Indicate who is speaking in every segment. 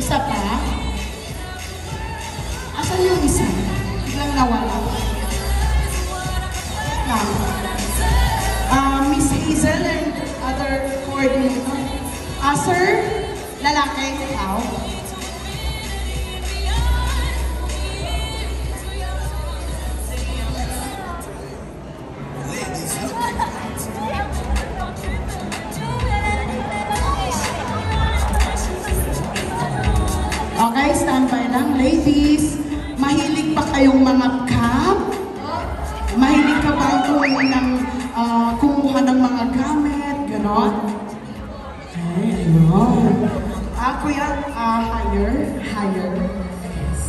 Speaker 1: Isa pa? Asan yung isa? Biglang nawala. Now, uh, Miss Hazel and other coordinator. Ah, sir, lalaki, ikaw. Ganon? Okay, ayun. Ah, kuya, ah, higher, higher. Yes.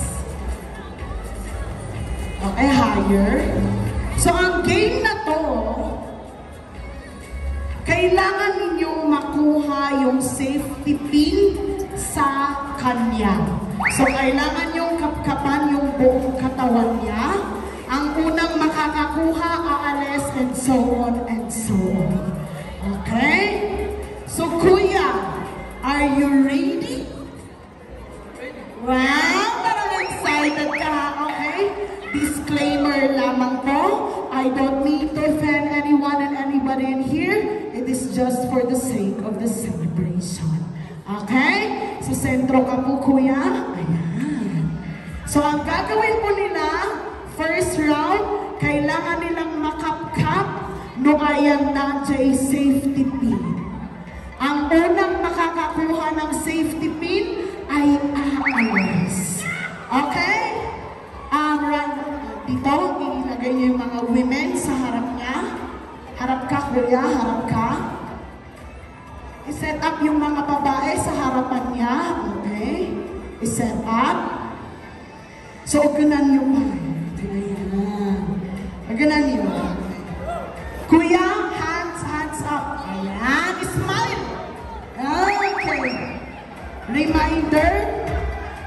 Speaker 1: Okay, higher. So, ang game na to, kailangan ninyong makuha yung safety pin sa kanya. So, kailangan yung kapkapan yung buong katawan niya. Ang unang makakakuha, aalis, and so on and so on. Okay? So, kuya, are you ready? Wow, parang excited ka, okay? Disclaimer lamang to. I don't mean to offend anyone and anybody in here. It is just for the sake of the celebration. Okay? Sa sentro ka po, kuya. Ayan. So, ang gagawin po nila, first round, kailangan nilang no ayan na safety pin. Ang unang makakakuha ng safety pin ay aalis. Okay? Ang run, dito, ilagay niyo yung mga women sa harap niya. Harap ka, kuya, harap ka. I-set up yung mga babae sa harapan niya. Okay? I-set up. So, ganan yung mga. Ayan. Ganan yun. Kuya, Reminder,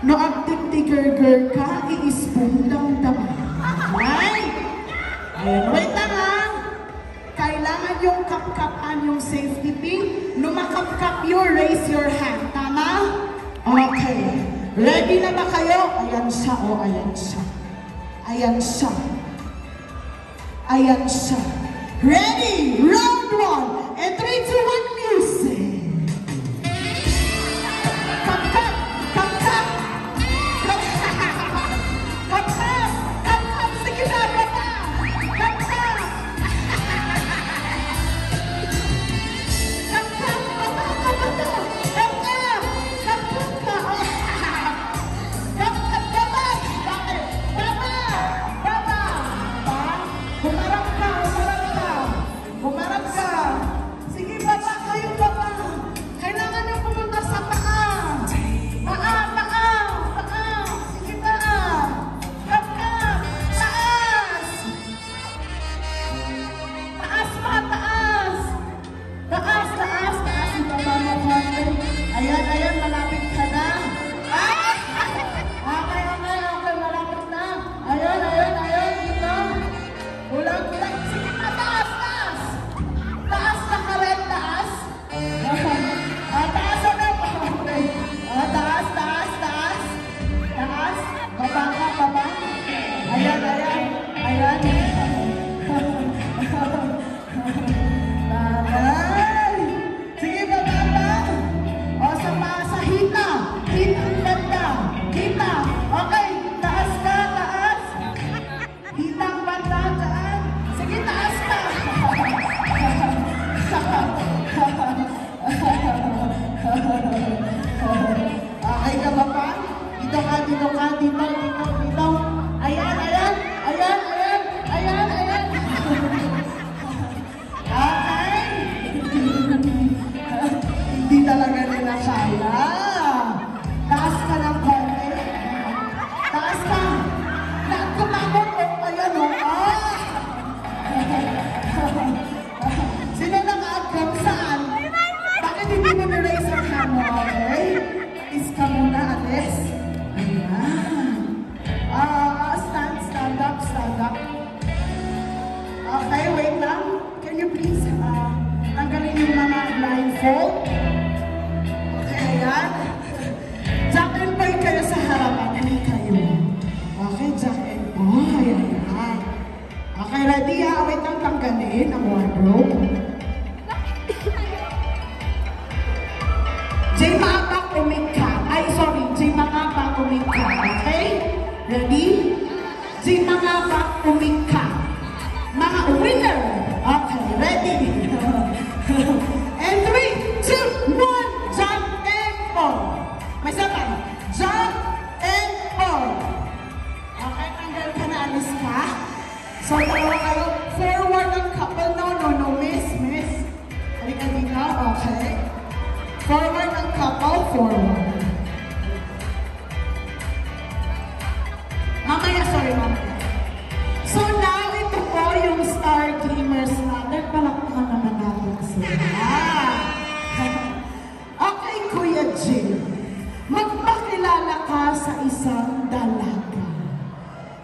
Speaker 1: no active tigger-girl ka, i-spoon lang daman. Ay! Ayan, wait lang ha. Kailangan yung kapkapan yung safety pin. No makapkap you, raise your hand. Tama? Okay. Ready na ba kayo? Ayan siya, o oh, ayan siya. Ayan siya. Ayan siya. Ready? Round one. And three, two, one, la kitang tanggalin ang wardrobe. J Mabak umika. Ay, sorry. J Mabak umika. Okay? Ready? J Mabak umika.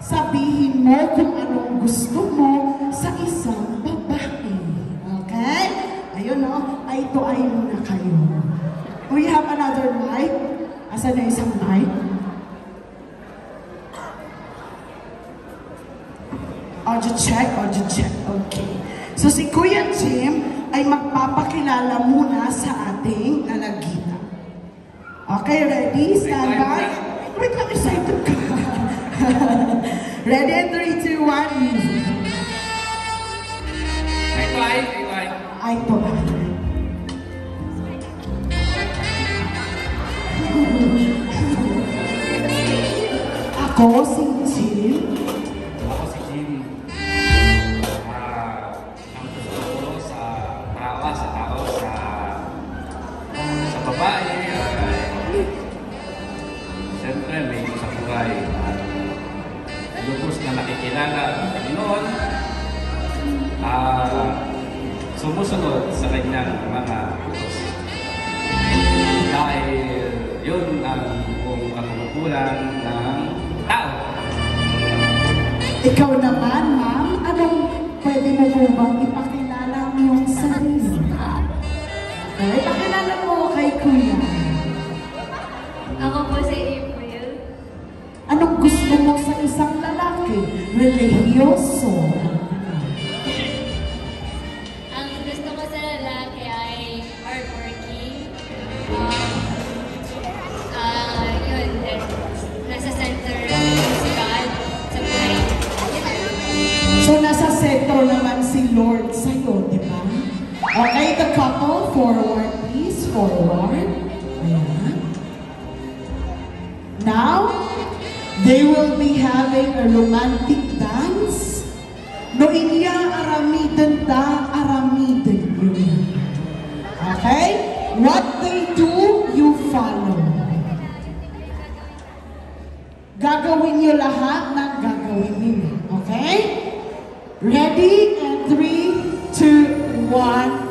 Speaker 1: Sabihin mo kung anong gusto mo sa isang babae. Okay? Ayun no, ay ito ay muna kayo. We have another mic. Asan na isang mic? Audio check, audio check. Okay. So si Kuya Jim ay magpapakilala muna sa ating lalagita. Okay, ready? Stand by. Wait lang, excited ka. ready? 3, 2, 1, music.
Speaker 2: Ito ay, ito ay.
Speaker 1: Ay, ito ba? Ako, si Jim.
Speaker 2: Ako si Jim. Ah, ang gusto ko sa tao, sa tao, sa sa babae ay siyempre may sa buhay at lubos na nakikilala ang Panginoon ah, sumusunod sa kanyang mga utos. Dahil yun ang buong katungkulan ng tao.
Speaker 1: Ikaw naman, ma'am, anong pwede mo po bang ipakilala ang iyong sarili? Okay, pakilala mo kay Kuya.
Speaker 3: Ako po si April.
Speaker 1: Anong gusto mo sa isang lalaki? Religyoso.
Speaker 3: Ang gusto ko sa lalaki ay hardworking. Um, ah, yun, then, nasa center si God sa buhay.
Speaker 1: So, nasa sentro naman si Lord sa'yo, di ba? Okay, the couple, forward please, forward. They will be having a romantic dance. No inya aramiden da aramiden yun. Okay? What they do, you follow. Gagawin niyo lahat ng gagawin niyo. Okay? Ready? And three, two, one.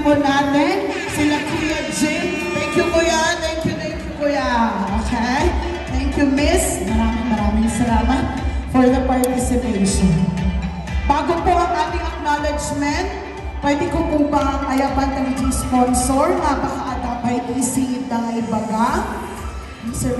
Speaker 1: Po natin sila Kuya Jim. Thank you, Kuya. Thank you, thank you, Kuya. Okay? Thank you, Miss. Maraming maraming salamat for the participation. Bago po ang ating acknowledgement, Pwede ko po ba ayapan ng sponsor nga baka atapay isingit nga ibaga? Sir